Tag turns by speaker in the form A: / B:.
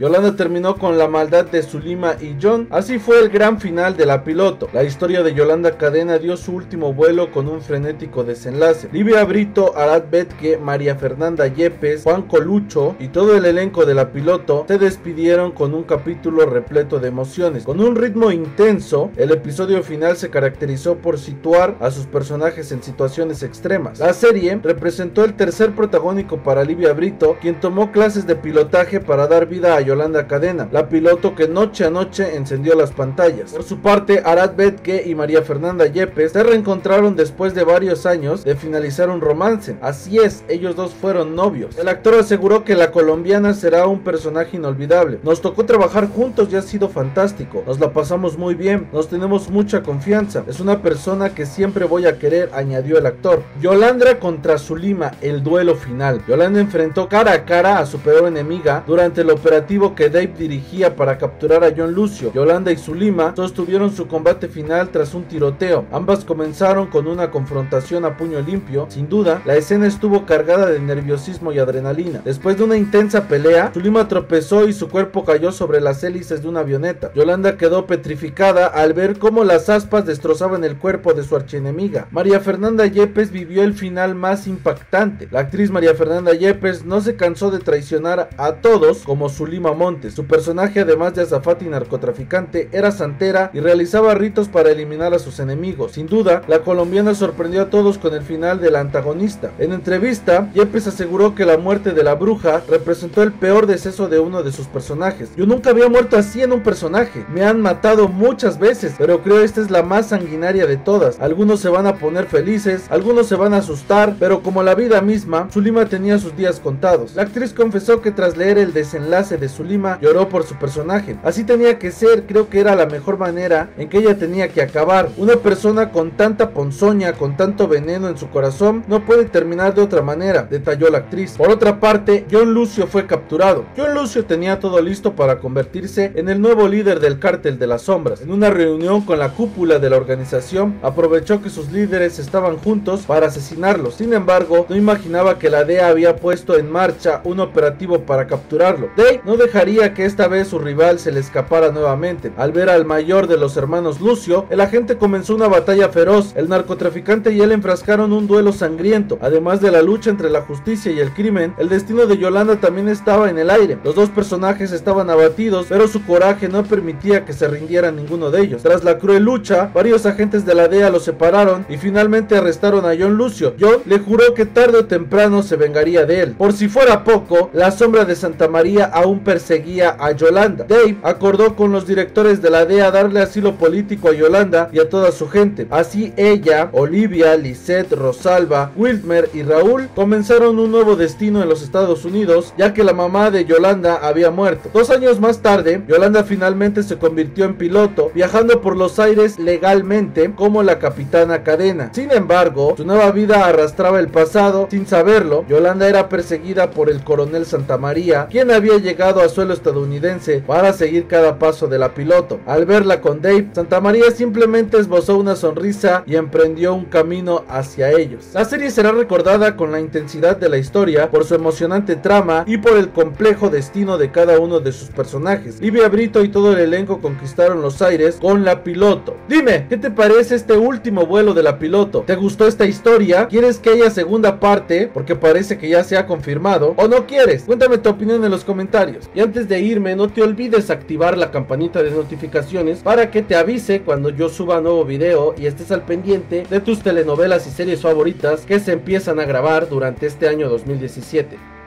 A: Yolanda terminó con la maldad de Zulima y John. Así fue el gran final de la piloto. La historia de Yolanda Cadena dio su último vuelo con un frenético desenlace. Livia Brito, Arad Betke, María Fernanda Yepes, Juan Colucho y todo el elenco de la piloto se despidieron con un capítulo repleto de emociones. Con un ritmo intenso, el episodio final se caracterizó por situar a sus personajes en situaciones extremas. La serie representó el tercer protagónico para Livia Brito, quien tomó clases de pilotaje para dar vida a Yolanda Cadena, la piloto que noche a noche encendió las pantallas. Por su parte, Arad Betke y María Fernanda Yepes se reencontraron después de varios años de finalizar un romance. Así es, ellos dos fueron novios. El actor aseguró que la colombiana será un personaje inolvidable. Nos tocó trabajar juntos y ha sido fantástico. Nos la pasamos muy bien, nos tenemos mucha confianza. Es una persona que siempre voy a querer, añadió el actor. Yolanda contra Zulima, el duelo final. Yolanda enfrentó cara a cara a su peor enemiga durante el operativo que Dave dirigía para capturar a John Lucio. Yolanda y Zulima sostuvieron su combate final tras un tiroteo. Ambas comenzaron con una confrontación a puño limpio. Sin duda, la escena estuvo cargada de nerviosismo y adrenalina. Después de una intensa pelea, Zulima tropezó y su cuerpo cayó sobre las hélices de una avioneta. Yolanda quedó petrificada al ver cómo las aspas destrozaban el cuerpo de su archienemiga. María Fernanda Yepes vivió el final más impactante. La actriz María Fernanda Yepes no se cansó de traicionar a todos como Zulima Su personaje, además de azafata y narcotraficante, era santera y realizaba ritos para eliminar a sus enemigos. Sin duda, la colombiana sorprendió a todos con el final del antagonista. En entrevista, Yepes aseguró que la muerte de la bruja representó el peor deceso de uno de sus personajes. Yo nunca había muerto así en un personaje. Me han matado muchas veces, pero creo esta es la más sanguinaria de todas. Algunos se van a poner felices, algunos se van a asustar, pero como la vida misma, Zulima tenía sus días contados. La actriz confesó que tras leer el desenlace de Zulima, lloró por su personaje. Así tenía que ser, creo que era la mejor manera en que ella tenía que acabar. Una persona con tanta ponzoña, con tanto veneno en su corazón, no puede terminar de otra manera, detalló la actriz. Por otra parte, John Lucio fue capturado. John Lucio tenía todo listo para convertirse en el nuevo líder del cártel de las sombras. En una reunión con la cúpula de la organización, aprovechó que sus líderes estaban juntos para asesinarlo. Sin embargo, no imaginaba que la DEA había puesto en marcha un operativo para capturarlo. Dave no dejaría que esta vez su rival se le escapara nuevamente. Al ver al mayor de los hermanos Lucio, el agente comenzó una batalla feroz. El narcotraficante y él enfrascaron un duelo sangriento. Además de la lucha entre la justicia y el crimen, el destino de Yolanda también estaba en el aire. Los dos personajes estaban abatidos, pero su coraje no permitía que se rindiera ninguno de ellos. Tras la cruel lucha, varios agentes de la DEA los separaron y finalmente arrestaron a John Lucio. John le juró que tarde o temprano se vengaría de él. Por si fuera poco, la sombra de Santa María aún perseguía a Yolanda. Dave acordó con los directores de la DEA darle asilo político a Yolanda y a toda su gente. Así ella, Olivia, Lisette, Rosalba, Wilmer y Raúl comenzaron un nuevo destino en los Estados Unidos, ya que la mamá de Yolanda había muerto. Dos años más tarde, Yolanda finalmente se convirtió en piloto, viajando por los aires legalmente como la capitana cadena. Sin embargo, su nueva vida arrastraba el pasado sin saberlo. Yolanda era perseguida por el coronel Santa María, quien había llegado a suelo estadounidense para seguir cada paso de la piloto. Al verla con Dave, Santa María simplemente esbozó una sonrisa y emprendió un camino hacia ellos. La serie será recordada con la intensidad de la historia, por su emocionante trama y por el complejo destino de cada uno de sus personajes. Livia Brito y todo el elenco conquistaron los aires con la piloto. Dime, ¿qué te parece este último vuelo de la piloto? ¿Te gustó esta historia? ¿Quieres que haya segunda parte? Porque parece que ya se ha confirmado. ¿O no quieres? Cuéntame tu opinión en los comentarios. Y antes de irme, no te olvides activar la campanita de notificaciones para que te avise cuando yo suba nuevo video y estés al pendiente de tus telenovelas y series favoritas que se empiezan a grabar durante este año 2017.